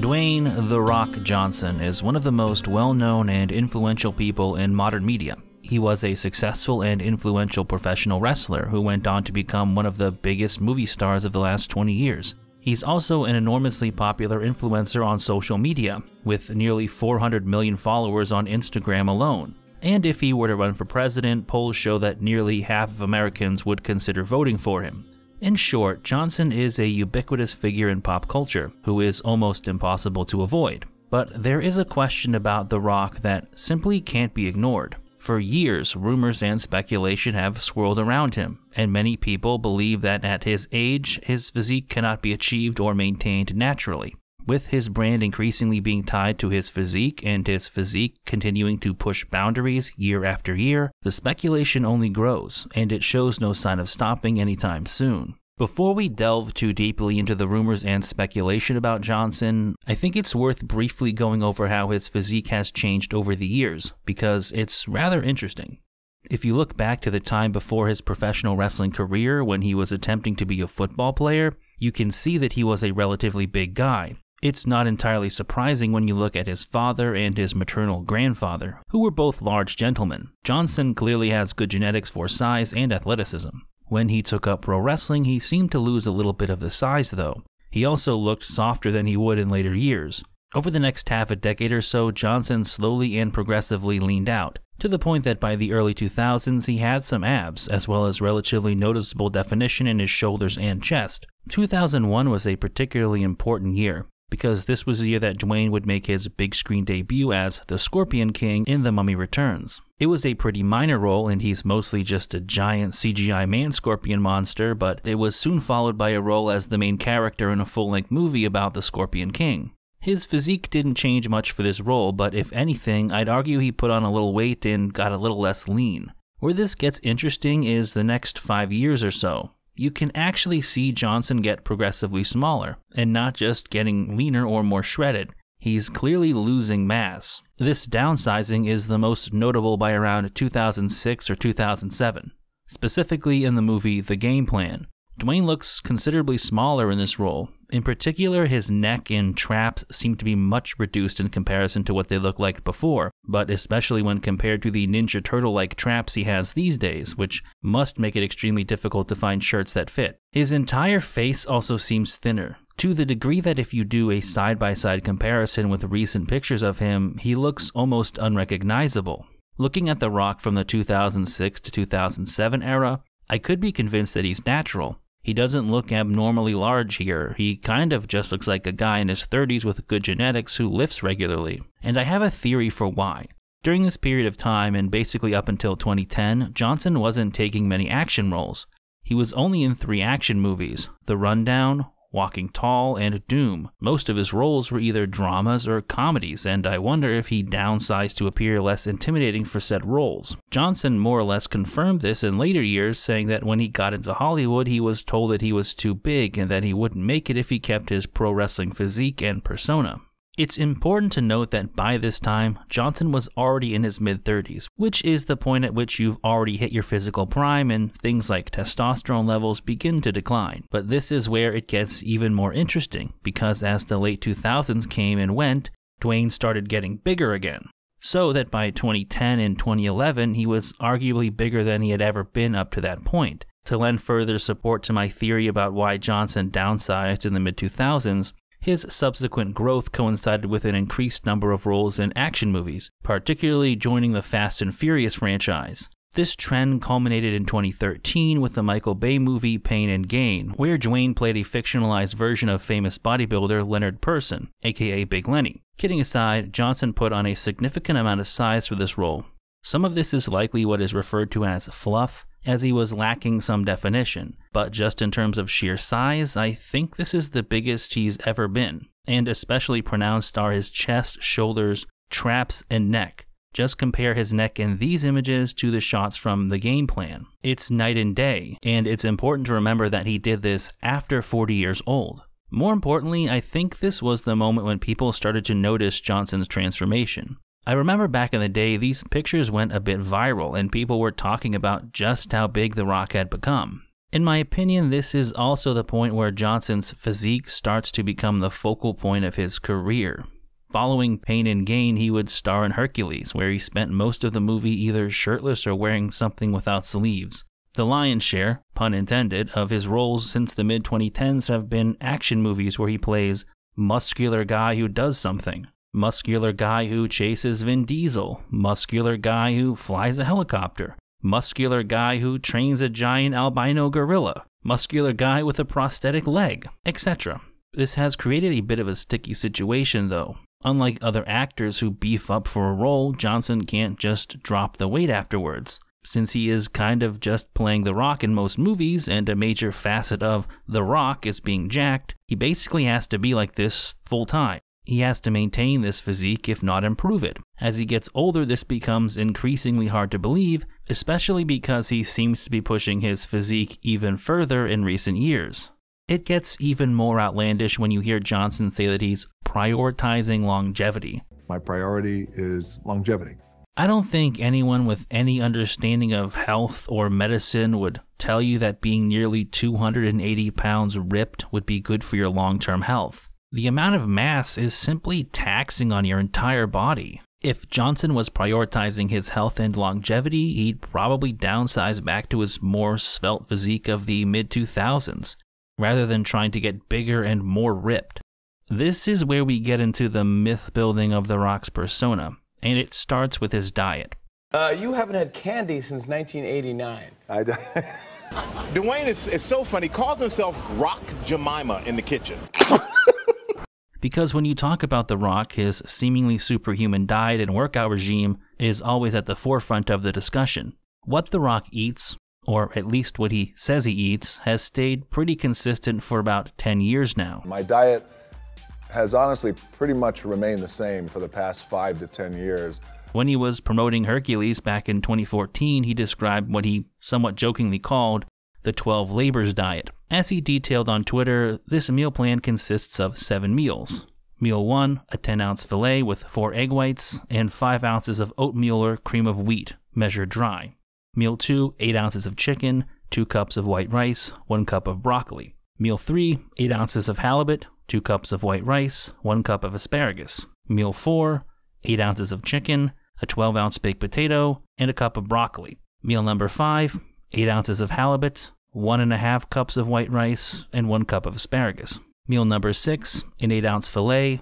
Dwayne The Rock Johnson is one of the most well known and influential people in modern media. He was a successful and influential professional wrestler who went on to become one of the biggest movie stars of the last 20 years. He's also an enormously popular influencer on social media, with nearly 400 million followers on Instagram alone. And if he were to run for president, polls show that nearly half of Americans would consider voting for him. In short, Johnson is a ubiquitous figure in pop culture who is almost impossible to avoid. But there is a question about The Rock that simply can't be ignored. For years, rumors and speculation have swirled around him, and many people believe that at his age, his physique cannot be achieved or maintained naturally. With his brand increasingly being tied to his physique and his physique continuing to push boundaries year after year, the speculation only grows, and it shows no sign of stopping anytime soon. Before we delve too deeply into the rumors and speculation about Johnson, I think it's worth briefly going over how his physique has changed over the years, because it's rather interesting. If you look back to the time before his professional wrestling career when he was attempting to be a football player, you can see that he was a relatively big guy, it's not entirely surprising when you look at his father and his maternal grandfather, who were both large gentlemen. Johnson clearly has good genetics for size and athleticism. When he took up pro wrestling, he seemed to lose a little bit of the size, though. He also looked softer than he would in later years. Over the next half a decade or so, Johnson slowly and progressively leaned out, to the point that by the early 2000s he had some abs, as well as relatively noticeable definition in his shoulders and chest. 2001 was a particularly important year because this was the year that Dwayne would make his big screen debut as the Scorpion King in The Mummy Returns. It was a pretty minor role, and he's mostly just a giant CGI man scorpion monster, but it was soon followed by a role as the main character in a full length movie about the Scorpion King. His physique didn't change much for this role, but if anything, I'd argue he put on a little weight and got a little less lean. Where this gets interesting is the next five years or so you can actually see Johnson get progressively smaller, and not just getting leaner or more shredded. He's clearly losing mass. This downsizing is the most notable by around 2006 or 2007, specifically in the movie The Game Plan, Dwayne looks considerably smaller in this role. In particular, his neck and traps seem to be much reduced in comparison to what they looked like before, but especially when compared to the Ninja Turtle like traps he has these days, which must make it extremely difficult to find shirts that fit. His entire face also seems thinner, to the degree that if you do a side by side comparison with recent pictures of him, he looks almost unrecognizable. Looking at The Rock from the 2006 to 2007 era, I could be convinced that he's natural, he doesn't look abnormally large here. He kind of just looks like a guy in his 30s with good genetics who lifts regularly. And I have a theory for why. During this period of time, and basically up until 2010, Johnson wasn't taking many action roles. He was only in three action movies The Rundown, Walking Tall, and Doom. Most of his roles were either dramas or comedies, and I wonder if he downsized to appear less intimidating for said roles. Johnson more or less confirmed this in later years, saying that when he got into Hollywood, he was told that he was too big and that he wouldn't make it if he kept his pro wrestling physique and persona. It's important to note that by this time, Johnson was already in his mid 30s, which is the point at which you've already hit your physical prime and things like testosterone levels begin to decline. But this is where it gets even more interesting, because as the late 2000s came and went, Dwayne started getting bigger again. So that by 2010 and 2011, he was arguably bigger than he had ever been up to that point. To lend further support to my theory about why Johnson downsized in the mid 2000s, his subsequent growth coincided with an increased number of roles in action movies, particularly joining the Fast and Furious franchise. This trend culminated in 2013 with the Michael Bay movie Pain and Gain, where Dwayne played a fictionalized version of famous bodybuilder Leonard Person, aka Big Lenny. Kidding aside, Johnson put on a significant amount of size for this role. Some of this is likely what is referred to as fluff, as he was lacking some definition. But just in terms of sheer size, I think this is the biggest he's ever been. And especially pronounced are his chest, shoulders, traps, and neck. Just compare his neck in these images to the shots from the game plan. It's night and day, and it's important to remember that he did this after 40 years old. More importantly, I think this was the moment when people started to notice Johnson's transformation. I remember back in the day, these pictures went a bit viral and people were talking about just how big The Rock had become. In my opinion, this is also the point where Johnson's physique starts to become the focal point of his career. Following Pain and Gain, he would star in Hercules, where he spent most of the movie either shirtless or wearing something without sleeves. The lion's share, pun intended, of his roles since the mid 2010s have been action movies where he plays muscular guy who does something, muscular guy who chases Vin Diesel, muscular guy who flies a helicopter, muscular guy who trains a giant albino gorilla, muscular guy with a prosthetic leg, etc. This has created a bit of a sticky situation though. Unlike other actors who beef up for a role, Johnson can't just drop the weight afterwards. Since he is kind of just playing The Rock in most movies, and a major facet of The Rock is being jacked, he basically has to be like this full time. He has to maintain this physique, if not improve it. As he gets older, this becomes increasingly hard to believe, especially because he seems to be pushing his physique even further in recent years. It gets even more outlandish when you hear Johnson say that he's prioritizing longevity. My priority is longevity. I don't think anyone with any understanding of health or medicine would tell you that being nearly 280 pounds ripped would be good for your long term health. The amount of mass is simply taxing on your entire body. If Johnson was prioritizing his health and longevity, he'd probably downsize back to his more svelte physique of the mid 2000s, rather than trying to get bigger and more ripped. This is where we get into the myth building of The Rock's persona, and it starts with his diet. Uh, you haven't had candy since 1989. I d- Dwayne is, is so funny. He calls himself Rock Jemima in the kitchen. because when you talk about The Rock, his seemingly superhuman diet and workout regime is always at the forefront of the discussion. What The Rock eats, or at least what he says he eats, has stayed pretty consistent for about 10 years now. My diet has honestly pretty much remained the same for the past five to 10 years. When he was promoting Hercules back in 2014, he described what he somewhat jokingly called the 12 labors diet. As he detailed on Twitter, this meal plan consists of seven meals. Meal 1, a 10 ounce filet with 4 egg whites and 5 ounces of oatmeal or cream of wheat, measured dry. Meal 2, 8 ounces of chicken, 2 cups of white rice, 1 cup of broccoli. Meal 3, 8 ounces of halibut, 2 cups of white rice, 1 cup of asparagus. Meal 4, 8 ounces of chicken, a 12 ounce baked potato, and a cup of broccoli. Meal number 5, 8 ounces of halibut, 1.5 cups of white rice, and 1 cup of asparagus. Meal number 6, an 8 ounce filet,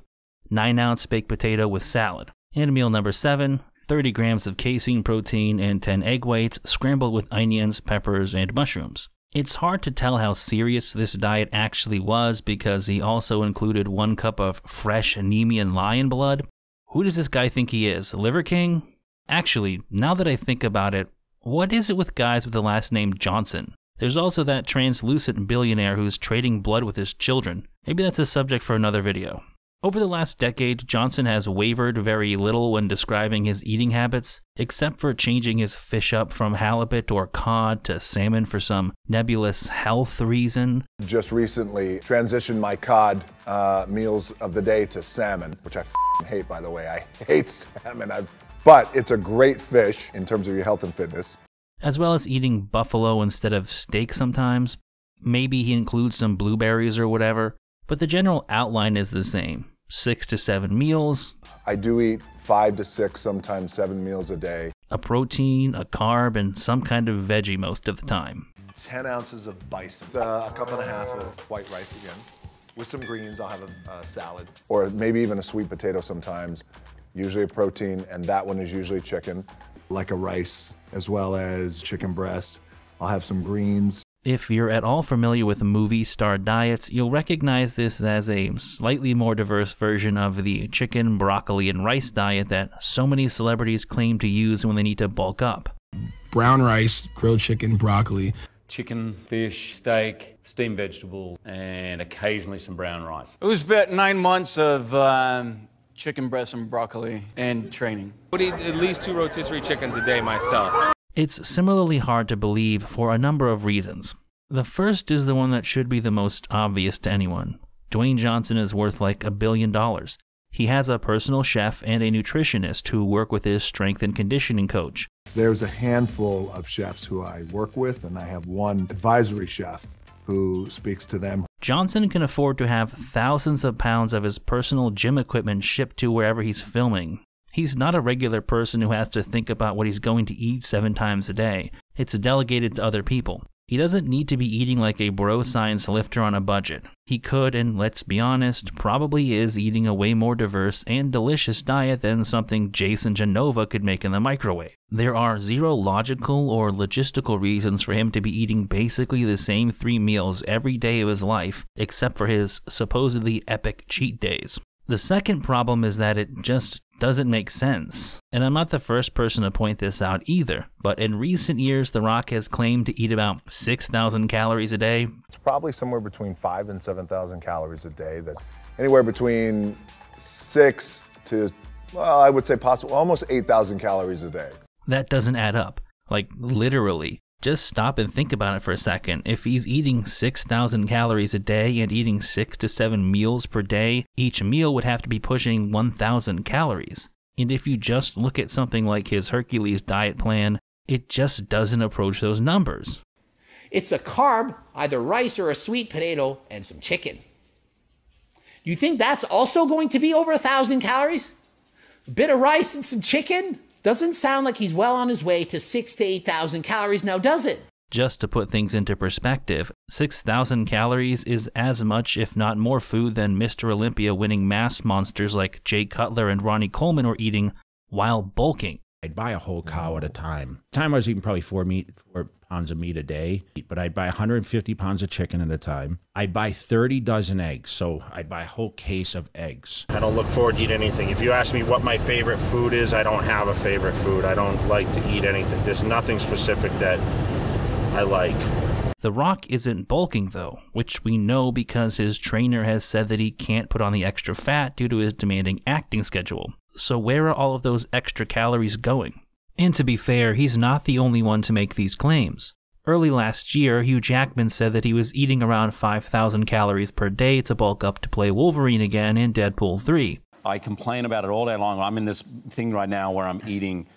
9 ounce baked potato with salad. And meal number 7, 30 grams of casein protein and 10 egg whites scrambled with onions, peppers, and mushrooms. It's hard to tell how serious this diet actually was because he also included one cup of fresh Nemean lion blood. Who does this guy think he is? Liver King? Actually, now that I think about it, what is it with guys with the last name Johnson? There's also that translucent billionaire who's trading blood with his children. Maybe that's a subject for another video. Over the last decade, Johnson has wavered very little when describing his eating habits, except for changing his fish up from halibut or cod to salmon for some nebulous health reason. Just recently transitioned my cod uh, meals of the day to salmon, which I hate, by the way. I hate salmon, I've, but it's a great fish in terms of your health and fitness. As well as eating buffalo instead of steak sometimes. Maybe he includes some blueberries or whatever but the general outline is the same six to seven meals. I do eat five to six, sometimes seven meals a day. A protein, a carb, and some kind of veggie most of the time. 10 ounces of bison, uh, a cup and a half of white rice again. With some greens, I'll have a, a salad. Or maybe even a sweet potato sometimes, usually a protein, and that one is usually chicken. Like a rice, as well as chicken breast. I'll have some greens, if you're at all familiar with movie star diets, you'll recognize this as a slightly more diverse version of the chicken, broccoli, and rice diet that so many celebrities claim to use when they need to bulk up. Brown rice, grilled chicken, broccoli. Chicken, fish, steak, steamed vegetable, and occasionally some brown rice. It was about nine months of um, chicken breast and broccoli and training. I would eat at least two rotisserie chickens a day myself. It's similarly hard to believe for a number of reasons. The first is the one that should be the most obvious to anyone. Dwayne Johnson is worth like a billion dollars. He has a personal chef and a nutritionist who work with his strength and conditioning coach. There's a handful of chefs who I work with, and I have one advisory chef who speaks to them. Johnson can afford to have thousands of pounds of his personal gym equipment shipped to wherever he's filming. He's not a regular person who has to think about what he's going to eat seven times a day. It's delegated to other people. He doesn't need to be eating like a bro science lifter on a budget. He could, and let's be honest, probably is eating a way more diverse and delicious diet than something Jason Genova could make in the microwave. There are zero logical or logistical reasons for him to be eating basically the same three meals every day of his life, except for his supposedly epic cheat days. The second problem is that it just doesn't make sense. And I'm not the first person to point this out either, but in recent years, The Rock has claimed to eat about 6,000 calories a day. It's probably somewhere between five and 7,000 calories a day. That anywhere between six to, well, I would say possible, almost 8,000 calories a day. That doesn't add up. Like, literally. Just stop and think about it for a second. If he's eating 6,000 calories a day and eating 6 to 7 meals per day, each meal would have to be pushing 1,000 calories. And if you just look at something like his Hercules diet plan, it just doesn't approach those numbers. It's a carb, either rice or a sweet potato, and some chicken. You think that's also going to be over a thousand calories? A bit of rice and some chicken? Doesn't sound like he's well on his way to six to 8,000 calories now, does it? Just to put things into perspective, 6,000 calories is as much, if not more, food than Mr. Olympia winning mass monsters like Jay Cutler and Ronnie Coleman were eating while bulking. I'd buy a whole cow at a time. Time I was eating probably four meat, four pounds of meat a day, but I'd buy 150 pounds of chicken at a time. I'd buy 30 dozen eggs, so I'd buy a whole case of eggs. I don't look forward to eat anything. If you ask me what my favorite food is, I don't have a favorite food. I don't like to eat anything. There's nothing specific that I like. The Rock isn't bulking though, which we know because his trainer has said that he can't put on the extra fat due to his demanding acting schedule. So, where are all of those extra calories going? And to be fair, he's not the only one to make these claims. Early last year, Hugh Jackman said that he was eating around 5,000 calories per day to bulk up to play Wolverine again in Deadpool 3. I complain about it all day long. I'm in this thing right now where I'm eating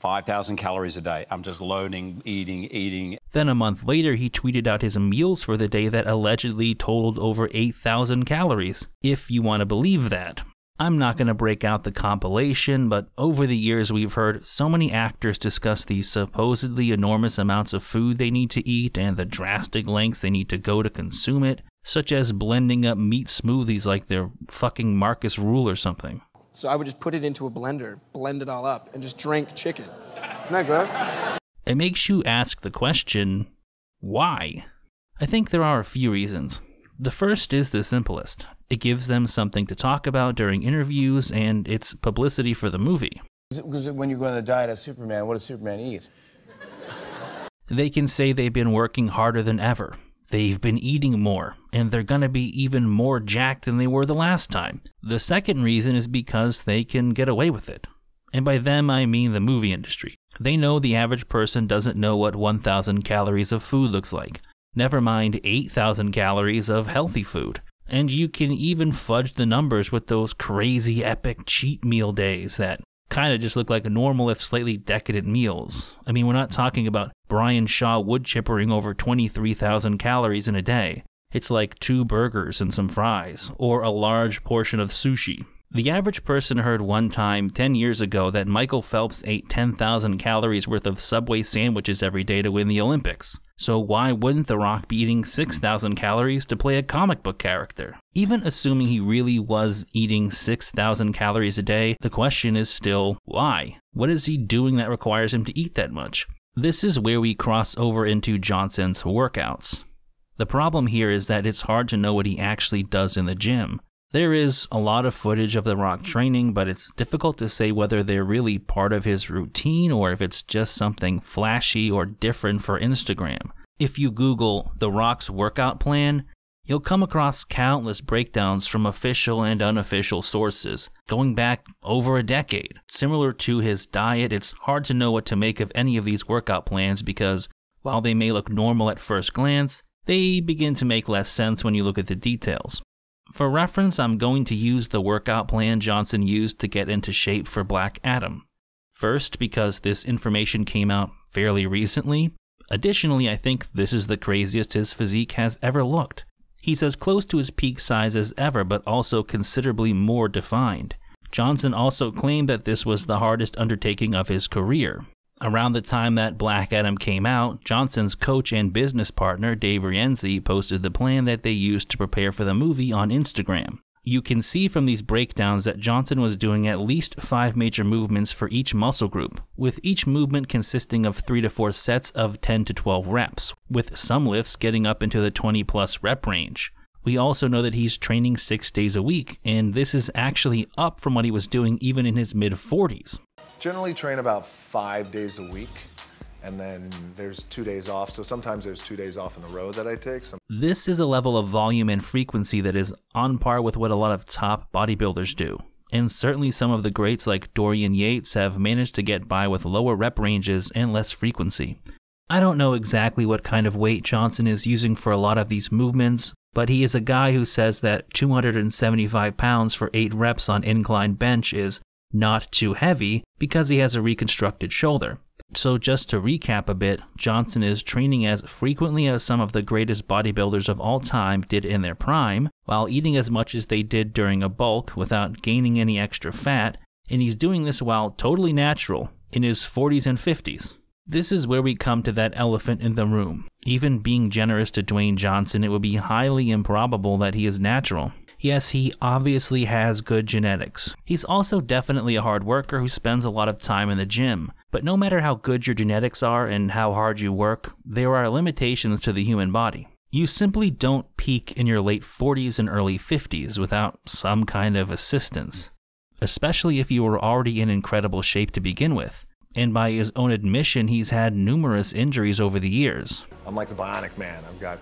5,000 calories a day. I'm just loading, eating, eating. Then a month later, he tweeted out his meals for the day that allegedly totaled over 8,000 calories, if you want to believe that. I'm not going to break out the compilation, but over the years we've heard so many actors discuss the supposedly enormous amounts of food they need to eat and the drastic lengths they need to go to consume it, such as blending up meat smoothies like they're fucking Markus Ruhl or something. So I would just put it into a blender, blend it all up, and just drink chicken. Isn't that gross? It makes you ask the question, why? I think there are a few reasons. The first is the simplest. It gives them something to talk about during interviews, and it's publicity for the movie. Because when you go on the diet of Superman, what does Superman eat? They can say they've been working harder than ever. They've been eating more, and they're gonna be even more jacked than they were the last time. The second reason is because they can get away with it. And by them, I mean the movie industry. They know the average person doesn't know what 1,000 calories of food looks like. Never mind 8,000 calories of healthy food. And you can even fudge the numbers with those crazy epic cheat meal days that kind of just look like normal if slightly decadent meals. I mean, we're not talking about Brian Shaw wood chippering over 23,000 calories in a day. It's like two burgers and some fries, or a large portion of sushi. The average person heard one time 10 years ago that Michael Phelps ate 10,000 calories worth of Subway sandwiches every day to win the Olympics. So why wouldn't The Rock be eating 6,000 calories to play a comic book character? Even assuming he really was eating 6,000 calories a day, the question is still why? What is he doing that requires him to eat that much? This is where we cross over into Johnson's workouts. The problem here is that it's hard to know what he actually does in the gym. There is a lot of footage of The Rock training, but it's difficult to say whether they're really part of his routine or if it's just something flashy or different for Instagram. If you Google The Rock's workout plan, you'll come across countless breakdowns from official and unofficial sources, going back over a decade. Similar to his diet, it's hard to know what to make of any of these workout plans because, while they may look normal at first glance, they begin to make less sense when you look at the details. For reference, I'm going to use the workout plan Johnson used to get into shape for Black Adam. First, because this information came out fairly recently. Additionally, I think this is the craziest his physique has ever looked. He's as close to his peak size as ever, but also considerably more defined. Johnson also claimed that this was the hardest undertaking of his career. Around the time that Black Adam came out, Johnson's coach and business partner, Dave Rienzi, posted the plan that they used to prepare for the movie on Instagram. You can see from these breakdowns that Johnson was doing at least five major movements for each muscle group, with each movement consisting of three to four sets of 10 to 12 reps, with some lifts getting up into the 20 plus rep range. We also know that he's training six days a week, and this is actually up from what he was doing even in his mid 40s. Generally train about five days a week, and then there's two days off. So sometimes there's two days off in a row that I take. Some This is a level of volume and frequency that is on par with what a lot of top bodybuilders do. And certainly some of the greats like Dorian Yates have managed to get by with lower rep ranges and less frequency. I don't know exactly what kind of weight Johnson is using for a lot of these movements, but he is a guy who says that 275 pounds for 8 reps on incline bench is not too heavy because he has a reconstructed shoulder. So, just to recap a bit, Johnson is training as frequently as some of the greatest bodybuilders of all time did in their prime, while eating as much as they did during a bulk without gaining any extra fat, and he's doing this while totally natural in his 40s and 50s. This is where we come to that elephant in the room. Even being generous to Dwayne Johnson, it would be highly improbable that he is natural. Yes, he obviously has good genetics. He's also definitely a hard worker who spends a lot of time in the gym. But no matter how good your genetics are and how hard you work, there are limitations to the human body. You simply don't peak in your late 40s and early 50s without some kind of assistance, especially if you were already in incredible shape to begin with. And by his own admission, he's had numerous injuries over the years. I'm like the bionic man. I've got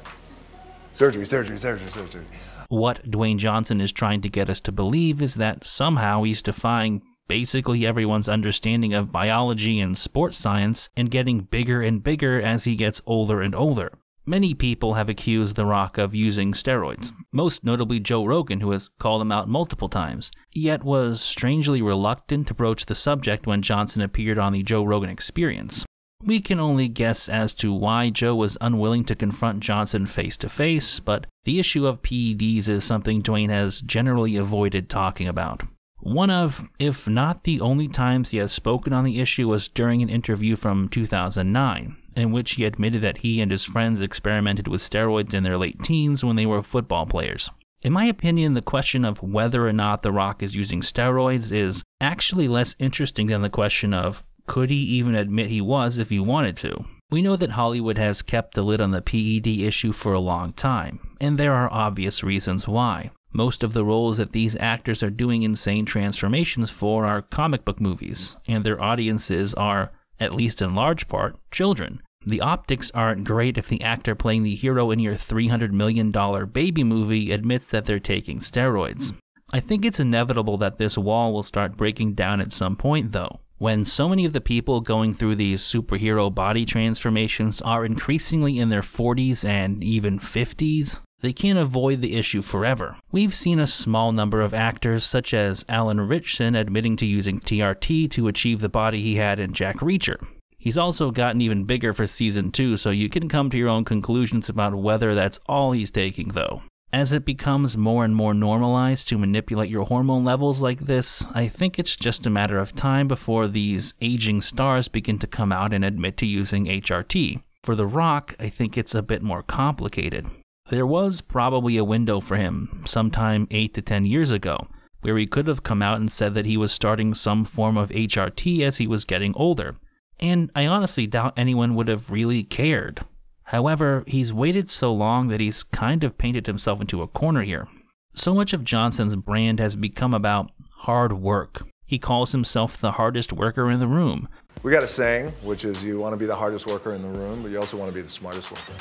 surgery, surgery, surgery, surgery. What Dwayne Johnson is trying to get us to believe is that somehow he's defying basically everyone's understanding of biology and sports science and getting bigger and bigger as he gets older and older. Many people have accused The Rock of using steroids, most notably Joe Rogan, who has called him out multiple times, yet was strangely reluctant to broach the subject when Johnson appeared on the Joe Rogan experience. We can only guess as to why Joe was unwilling to confront Johnson face to face, but the issue of PEDs is something Dwayne has generally avoided talking about. One of, if not the only times he has spoken on the issue was during an interview from 2009, in which he admitted that he and his friends experimented with steroids in their late teens when they were football players. In my opinion, the question of whether or not The Rock is using steroids is actually less interesting than the question of could he even admit he was if he wanted to? We know that Hollywood has kept the lid on the PED issue for a long time, and there are obvious reasons why. Most of the roles that these actors are doing insane transformations for are comic book movies, and their audiences are, at least in large part, children. The optics aren't great if the actor playing the hero in your $300 million baby movie admits that they're taking steroids. I think it's inevitable that this wall will start breaking down at some point, though. When so many of the people going through these superhero body transformations are increasingly in their 40s and even 50s, they can't avoid the issue forever. We've seen a small number of actors, such as Alan Ritchson, admitting to using TRT to achieve the body he had in Jack Reacher. He's also gotten even bigger for season 2, so you can come to your own conclusions about whether that's all he's taking, though. As it becomes more and more normalized to manipulate your hormone levels like this, I think it's just a matter of time before these aging stars begin to come out and admit to using HRT. For The Rock, I think it's a bit more complicated. There was probably a window for him, sometime 8 to 10 years ago, where he could have come out and said that he was starting some form of HRT as he was getting older. And I honestly doubt anyone would have really cared. However, he's waited so long that he's kind of painted himself into a corner here. So much of Johnson's brand has become about hard work. He calls himself the hardest worker in the room. We got a saying, which is you want to be the hardest worker in the room, but you also want to be the smartest worker.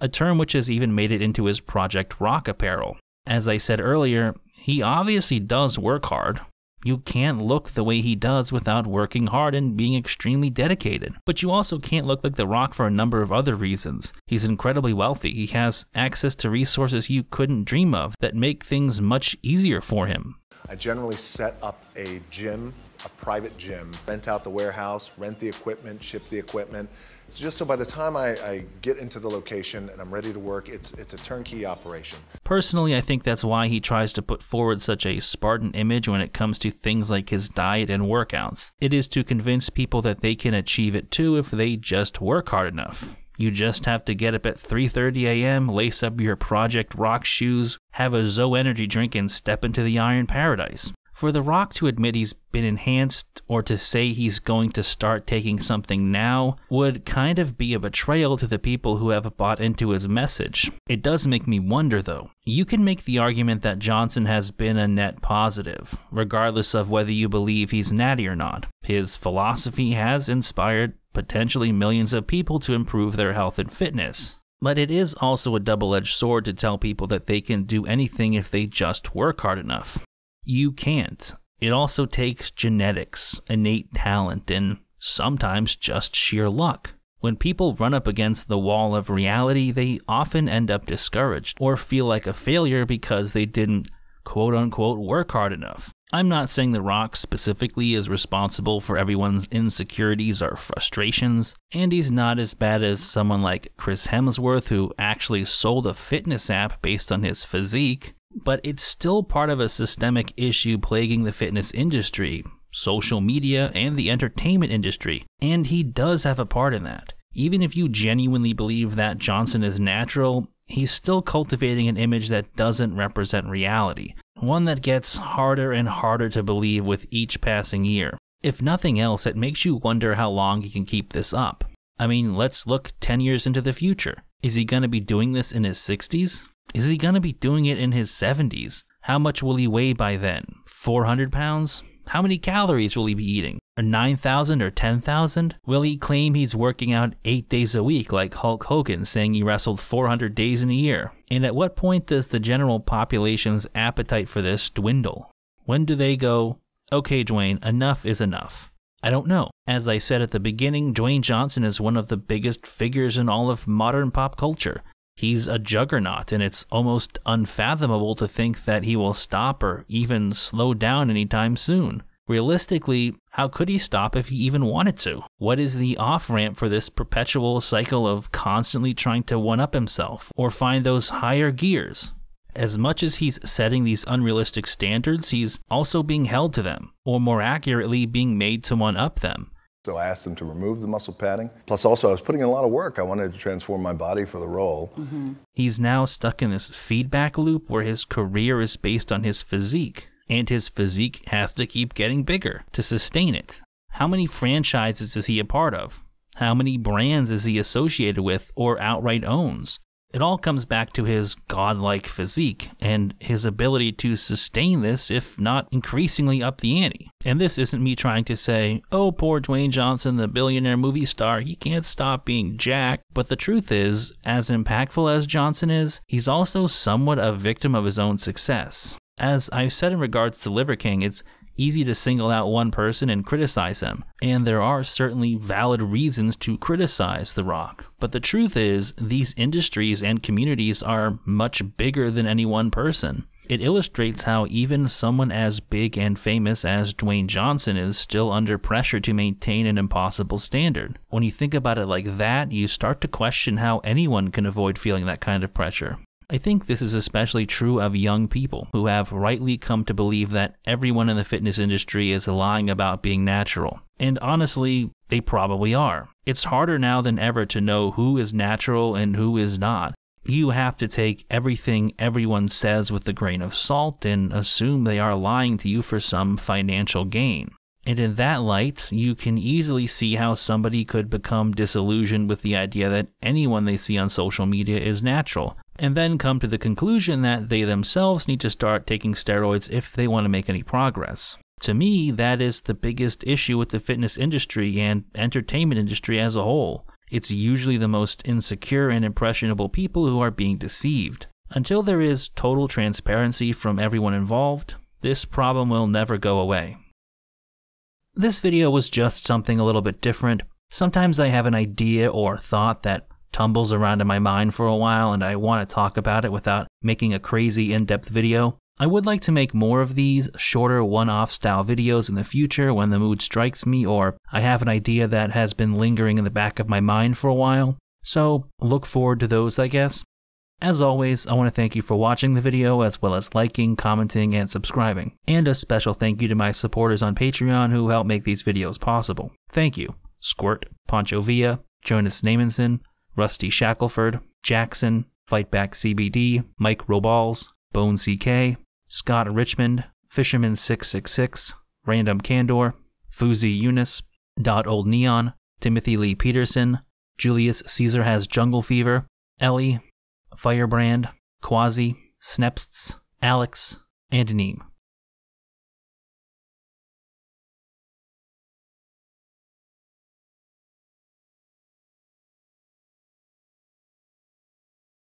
A term which has even made it into his Project Rock apparel. As I said earlier, he obviously does work hard. You can't look the way he does without working hard and being extremely dedicated. But you also can't look like The Rock for a number of other reasons. He's incredibly wealthy. He has access to resources you couldn't dream of that make things much easier for him. I generally set up a gym, a private gym, rent out the warehouse, rent the equipment, ship the equipment. It's just so by the time I, I, get into the location and I'm ready to work, it's it's a turnkey operation. Personally, I think that's why he tries to put forward such a Spartan image when it comes to things like his diet and workouts. It is to convince people that they can achieve it too if they just work hard enough. You just have to get up at 3:30 a.m., lace up your Project Rock shoes, have a ZOA energy drink and step into the iron paradise. For The Rock to admit he's been enhanced or to say he's going to start taking something now would kind of be a betrayal to the people who have bought into his message. It does make me wonder though. You can make the argument that Johnson has been a net positive, regardless of whether you believe he's natty or not. His philosophy has inspired potentially millions of people to improve their health and fitness. But it is also a double edged sword to tell people that they can do anything if they just work hard enough. You can't. It also takes genetics, innate talent, and sometimes just sheer luck. When people run up against the wall of reality, they often end up discouraged or feel like a failure because they didn't quote unquote work hard enough. I'm not saying The Rock specifically is responsible for everyone's insecurities or frustrations, and he's not as bad as someone like Chris Hemsworth, who actually sold a fitness app based on his physique but it's still part of a systemic issue plaguing the fitness industry, social media, and the entertainment industry, and he does have a part in that. Even if you genuinely believe that Johnson is natural, he's still cultivating an image that doesn't represent reality, one that gets harder and harder to believe with each passing year. If nothing else, it makes you wonder how long he can keep this up. I mean, let's look 10 years into the future. Is he going to be doing this in his 60s? Is he going to be doing it in his 70s? How much will he weigh by then? 400 pounds? How many calories will he be eating? Or 9,000 or 10,000? Will he claim he's working out 8 days a week like Hulk Hogan saying he wrestled 400 days in a year? And at what point does the general population's appetite for this dwindle? When do they go, okay, Dwayne, enough is enough? I don't know. As I said at the beginning, Dwayne Johnson is one of the biggest figures in all of modern pop culture. He's a juggernaut, and it's almost unfathomable to think that he will stop or even slow down anytime soon. Realistically, how could he stop if he even wanted to? What is the off ramp for this perpetual cycle of constantly trying to one up himself or find those higher gears? As much as he's setting these unrealistic standards, he's also being held to them, or more accurately, being made to one up them. So I asked them to remove the muscle padding. Plus, also, I was putting in a lot of work. I wanted to transform my body for the role. Mm-hmm. He's now stuck in this feedback loop where his career is based on his physique, and his physique has to keep getting bigger to sustain it. How many franchises is he a part of? How many brands is he associated with or outright owns? It all comes back to his godlike physique and his ability to sustain this, if not increasingly up the ante. And this isn't me trying to say, oh, poor Dwayne Johnson, the billionaire movie star, he can't stop being Jack. But the truth is, as impactful as Johnson is, he's also somewhat a victim of his own success. As I've said in regards to Liver King, it's easy to single out one person and criticize him, and there are certainly valid reasons to criticize The Rock. But the truth is, these industries and communities are much bigger than any one person. It illustrates how even someone as big and famous as Dwayne Johnson is still under pressure to maintain an impossible standard. When you think about it like that, you start to question how anyone can avoid feeling that kind of pressure. I think this is especially true of young people who have rightly come to believe that everyone in the fitness industry is lying about being natural. And honestly, they probably are. It's harder now than ever to know who is natural and who is not. You have to take everything everyone says with a grain of salt and assume they are lying to you for some financial gain. And in that light, you can easily see how somebody could become disillusioned with the idea that anyone they see on social media is natural, and then come to the conclusion that they themselves need to start taking steroids if they want to make any progress. To me, that is the biggest issue with the fitness industry and entertainment industry as a whole. It's usually the most insecure and impressionable people who are being deceived. Until there is total transparency from everyone involved, this problem will never go away. This video was just something a little bit different. Sometimes I have an idea or thought that tumbles around in my mind for a while and I want to talk about it without making a crazy in depth video. I would like to make more of these shorter one off style videos in the future when the mood strikes me or I have an idea that has been lingering in the back of my mind for a while. So look forward to those, I guess. As always, I want to thank you for watching the video as well as liking, commenting, and subscribing. And a special thank you to my supporters on Patreon who help make these videos possible. Thank you. Squirt, Poncho Villa, Jonas Namenson, Rusty Shackelford, Jackson, Fightback CBD, Mike Roballs, Bone CK, Scott Richmond, Fisherman666, Random Candor, Fuzi Eunice, Dot Old Neon, Timothy Lee Peterson, Julius Caesar has Jungle Fever, Ellie, Firebrand, Quasi, Snepsts, Alex, and Neem.